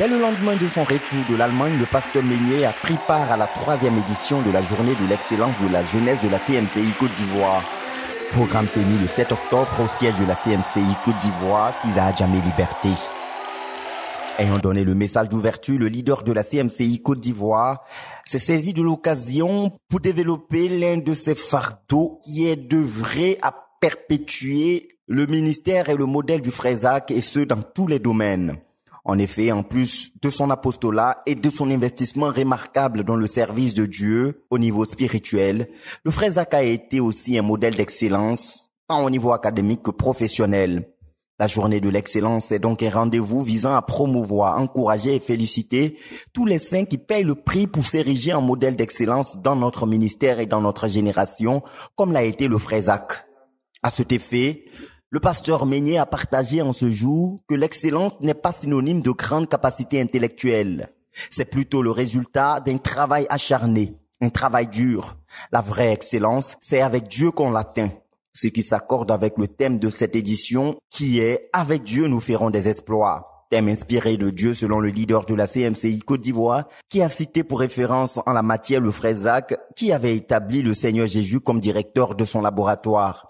Dès le lendemain de son retour de l'Allemagne, le pasteur Meunier a pris part à la troisième édition de la journée de l'excellence de la jeunesse de la CMCI Côte d'Ivoire. Programme tenu le 7 octobre au siège de la CMCI Côte d'Ivoire, Cisa Jamais Liberté. Ayant donné le message d'ouverture, le leader de la CMCI Côte d'Ivoire s'est saisi de l'occasion pour développer l'un de ses fardeaux qui est d'œuvrer à perpétuer le ministère et le modèle du Frésac et ce dans tous les domaines. En effet, en plus de son apostolat et de son investissement remarquable dans le service de Dieu au niveau spirituel, le frère Zach a été aussi un modèle d'excellence, tant au niveau académique que professionnel. La journée de l'excellence est donc un rendez-vous visant à promouvoir, encourager et féliciter tous les saints qui payent le prix pour s'ériger en modèle d'excellence dans notre ministère et dans notre génération, comme l'a été le frère Zach. À cet effet, le pasteur Meunier a partagé en ce jour que l'excellence n'est pas synonyme de grande capacité intellectuelle. C'est plutôt le résultat d'un travail acharné, un travail dur. La vraie excellence, c'est avec Dieu qu'on l'atteint. Ce qui s'accorde avec le thème de cette édition qui est Avec Dieu nous ferons des exploits. Thème inspiré de Dieu selon le leader de la CMCI Côte d'Ivoire qui a cité pour référence en la matière le frère Zach qui avait établi le Seigneur Jésus comme directeur de son laboratoire.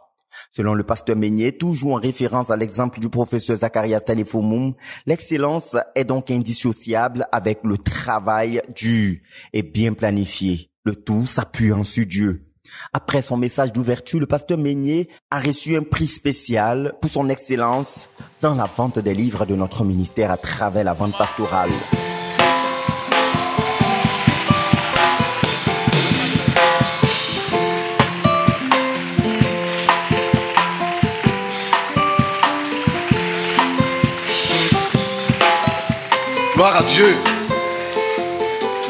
Selon le pasteur Meunier, toujours en référence à l'exemple du professeur Zacharias Tanefomoum, l'excellence est donc indissociable avec le travail dur et bien planifié. Le tout s'appuyant sur Dieu. Après son message d'ouverture, le pasteur Meunier a reçu un prix spécial pour son excellence dans la vente des livres de notre ministère à travers la vente pastorale. Dieu.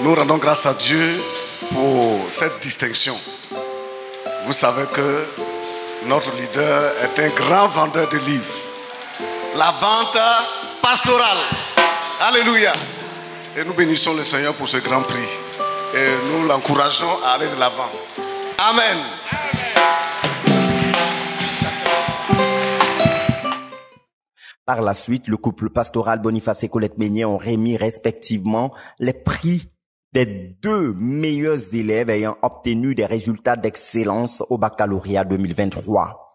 Nous rendons grâce à Dieu pour cette distinction. Vous savez que notre leader est un grand vendeur de livres. La vente pastorale. Alléluia. Et nous bénissons le Seigneur pour ce grand prix. Et nous l'encourageons à aller de l'avant. Amen. Par la suite, le couple pastoral Boniface et Colette Meunier ont remis respectivement les prix des deux meilleurs élèves ayant obtenu des résultats d'excellence au baccalauréat 2023.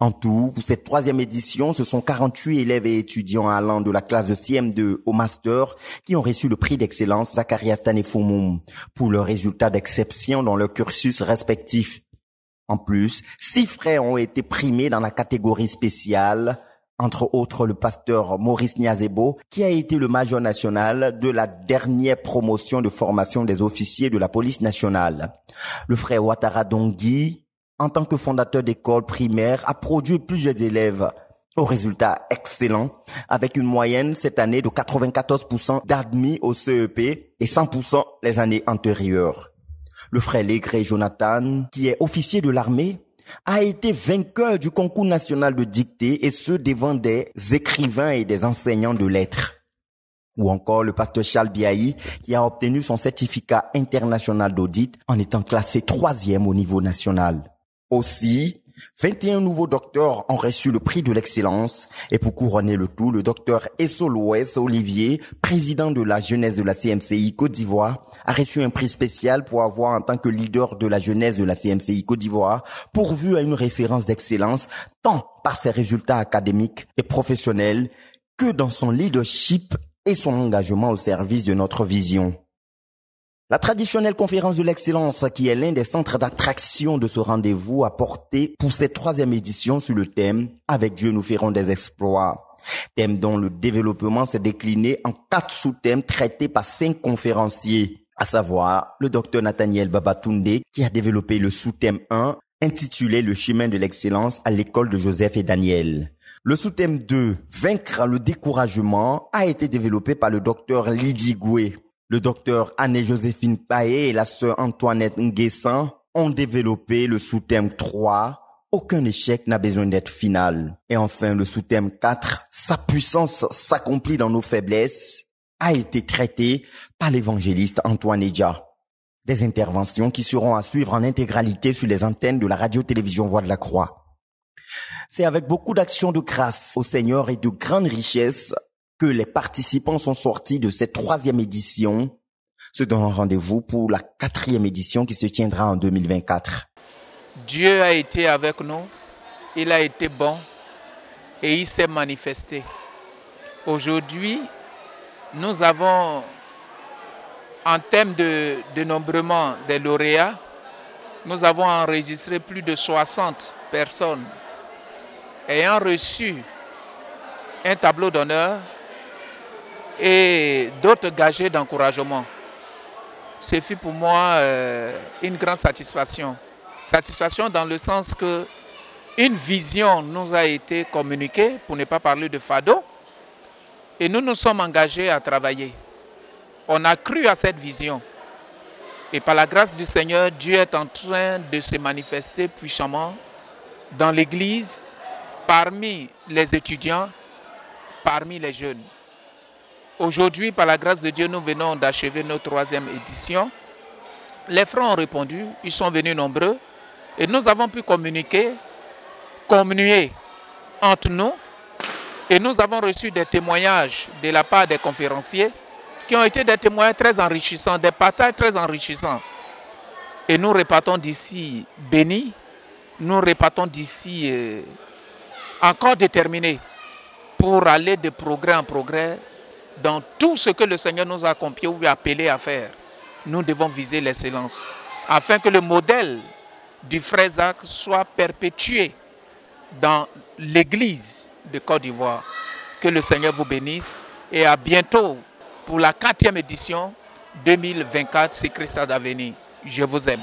En tout, pour cette troisième édition, ce sont 48 élèves et étudiants allant de la classe de CM2 au master qui ont reçu le prix d'excellence Zacharias Tanefoumum pour leurs résultats d'exception dans leur cursus respectif. En plus, six frères ont été primés dans la catégorie spéciale entre autres le pasteur Maurice Niazebo, qui a été le major national de la dernière promotion de formation des officiers de la police nationale. Le frère Ouattara Dongui, en tant que fondateur d'école primaire, a produit plusieurs élèves au résultat excellent, avec une moyenne cette année de 94% d'admis au CEP et 100% les années antérieures. Le frère Légré Jonathan, qui est officier de l'armée, a été vainqueur du concours national de dictée et ce devant des écrivains et des enseignants de lettres. Ou encore le pasteur Charles Biaï qui a obtenu son certificat international d'audit en étant classé troisième au niveau national. Aussi, 21 nouveaux docteurs ont reçu le prix de l'excellence et pour couronner le tout, le docteur Essoloès Olivier, président de la jeunesse de la CMCI Côte d'Ivoire, a reçu un prix spécial pour avoir en tant que leader de la jeunesse de la CMCI Côte d'Ivoire pourvu à une référence d'excellence tant par ses résultats académiques et professionnels que dans son leadership et son engagement au service de notre vision. La traditionnelle conférence de l'excellence, qui est l'un des centres d'attraction de ce rendez-vous, a porté pour cette troisième édition sur le thème Avec Dieu nous ferons des exploits. Thème dont le développement s'est décliné en quatre sous-thèmes traités par cinq conférenciers, à savoir le docteur Nathaniel Babatunde, qui a développé le sous-thème 1, intitulé Le chemin de l'excellence à l'école de Joseph et Daniel. Le sous-thème 2, Vaincre le découragement, a été développé par le docteur Lydie Goué. Le docteur Anne-Joséphine Paé et la sœur Antoinette Nguessan ont développé le sous-thème 3, aucun échec n'a besoin d'être final. Et enfin, le sous-thème 4, sa puissance s'accomplit dans nos faiblesses, a été traité par l'évangéliste Antoine Edja. Des interventions qui seront à suivre en intégralité sur les antennes de la radio-télévision Voix de la Croix. C'est avec beaucoup d'actions de grâce au Seigneur et de grandes richesses que les participants sont sortis de cette troisième édition, se donnant rendez-vous pour la quatrième édition qui se tiendra en 2024. Dieu a été avec nous, il a été bon et il s'est manifesté. Aujourd'hui, nous avons en termes de dénombrement des lauréats, nous avons enregistré plus de 60 personnes ayant reçu un tableau d'honneur et d'autres gagés d'encouragement. Ce fut pour moi euh, une grande satisfaction. Satisfaction dans le sens que une vision nous a été communiquée, pour ne pas parler de Fado, et nous nous sommes engagés à travailler. On a cru à cette vision. Et par la grâce du Seigneur, Dieu est en train de se manifester puissamment dans l'Église, parmi les étudiants, parmi les jeunes. Aujourd'hui, par la grâce de Dieu, nous venons d'achever notre troisième édition. Les frères ont répondu, ils sont venus nombreux et nous avons pu communiquer, communier entre nous et nous avons reçu des témoignages de la part des conférenciers qui ont été des témoignages très enrichissants, des partages très enrichissants. Et nous repartons d'ici bénis, nous repartons d'ici euh, encore déterminés pour aller de progrès en progrès dans tout ce que le Seigneur nous a confié ou appelé à faire. Nous devons viser l'excellence afin que le modèle du frère Zach soit perpétué dans l'église de Côte d'Ivoire. Que le Seigneur vous bénisse et à bientôt pour la quatrième édition 2024, c'est Christ d'avenir. Je vous aime.